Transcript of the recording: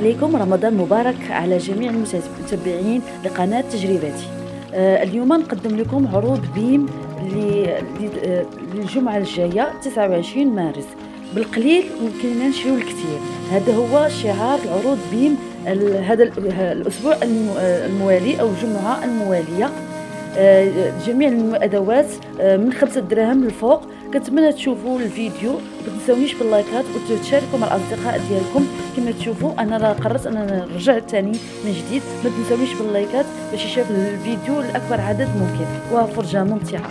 عليكم. رمضان مبارك على جميع المتابعين لقناة تجربتي. آه، اليوم نقدم لكم عروض بيم آه، للجمعة الجاية 29 مارس. بالقليل يمكننا نشريو الكثير. هذا هو شعار العروض بيم هذا ال- الأسبوع آه، الموالي أو الجمعة الموالية. جميع الادوات آه، من خمسة دراهم للفوق كنتمنى تشوفوا الفيديو. ما تنساونيش باللايكات وتشاركوا مع الأصدقاء ديالكم. كما تشوفوا أنا قررت اننا نرجع تاني من جديد. ما تنساونيش باللايكات باش يشاف الفيديو لأكبر عدد ممكن. وفرجة ممتعة.